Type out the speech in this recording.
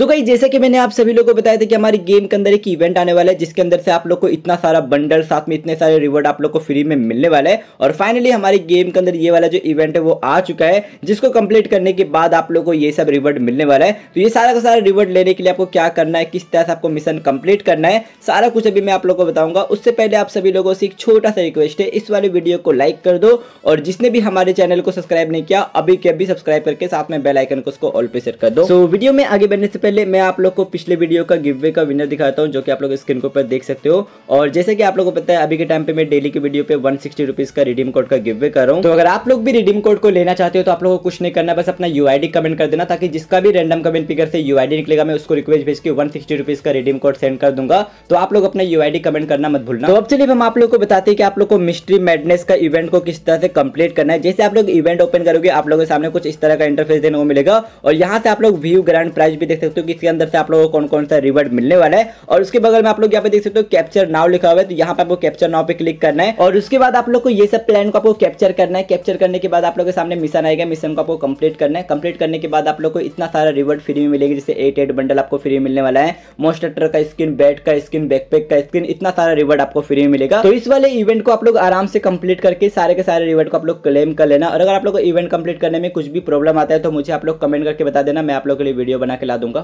सो so, जैसे कि मैंने आप सभी लोगों को बताया था कि हमारी गेम के अंदर एक इवेंट आने वाला है जिसके अंदर से आप लोग को इतना सारा बंडल साथ में इतने सारे रिवॉर्ड आप लोग को फ्री में मिलने वाला है। और फाइनली हमारी गेम के अंदर ये वाला जो इवेंट है वो आ चुका है जिसको कंप्लीट करने के बाद आप लोग को ये सब रिवॉर्ड मिलने वाला है। तो ये सारा का सारा रिवॉर्ड लेने के लिए आपको क्या करना है किस तरह से आपको मिशन कंप्लीट करना है सारा कुछ अभी मैं आप लोग को बताऊँगा। उससे पहले आप सभी लोगों से एक छोटा सा रिक्वेस्ट है इस वाले वीडियो को लाइक कर दो और जिसने भी हमारे चैनल को सब्सक्राइब नहीं किया अभी के अभी सब्सक्राइब करके साथ में बेलाइकन को उसको ऑल पे सेट कर दो। वीडियो में आगे बढ़ने से पहले मैं आप लोग को पिछले वीडियो का गिवे का विनर दिखाता हूँ, जो कि आप लोग स्क्रीन के ऊपर देख सकते हो। और जैसे कि आप लोगों को पता है, अभी के टाइम पे मैं डेली के वीडियो पे वन सिक्सटी का रिडीम कोड का गिवे कर रहा हूँ। तो अगर आप लोग भी रिडीम कोड को लेना चाहते हो तो आप लोगों को कुछ नहीं करना, बस अपना यू कमेंट कर देना, ताकि जिसका भी रैंडम कमेंट पिकर से यूआईडी निकलेगा, मैं उसको रिक्वेस्ट भेज के वन का रिडीम कोड सेंड कर दूँगा। तो आप लोग अपना यूआईडी कमेंट करना मत भूलना। तो अब चलिए हम आप लोग को बताते हैं कि आप लोग को मिस्ट्री मैडनेस का इवेंट को किस तरह से कंप्लीट करना है। जैसे आप लोग इवेंट ओपन करोगे, आप लोगों के सामने कुछ इस तरह का इंटरफेस देने को मिलेगा। और यहाँ से आप लोग व्यू ग्रैंड प्राइज भी देख सकते हो कि इसके अंदर से आप लोगों को कौन कौन सा रिवर्ड मिलने वाला है। और उसके बगल में आप लोग यहाँ पे देख सकते हो कैप्चर नाव लिखा हुआ है तो यहाँ पे आपको कैप्चर नाव पे क्लिक करना है। और उसके बाद आप लोग को ये सब प्लान को आपको कैप्चर करना है। कैप्चर करने के बाद आप लोग के सामने मिशन आएगा। मिशन को आपको कंप्लीट करना है। कंप्लीट करने के बाद आप लोग को इतना सारा रिवर्ड फ्री में मिलेगा जैसे एट एट बंडल आपको फ्री मिलने वाला है। मोस्टर का स्किन बैट का स्किन बैकपैक का स्किन इतना सारा रिवर्ड आपको फ्री में मिलेगा। तो इस वाले इवेंट को आप लोग आराम से कंप्लीट करके सारे के सारे रिवर्ड को आप लोग क्लेम कर लेना। और अगर आप लोग को इवेंट कंप्लीट करने में कुछ भी प्रॉब्लम आता है तो मुझे आप लोग कमेंट करके बता देना। मैं आप लोग के लिए वीडियो बना के ला दूँगा।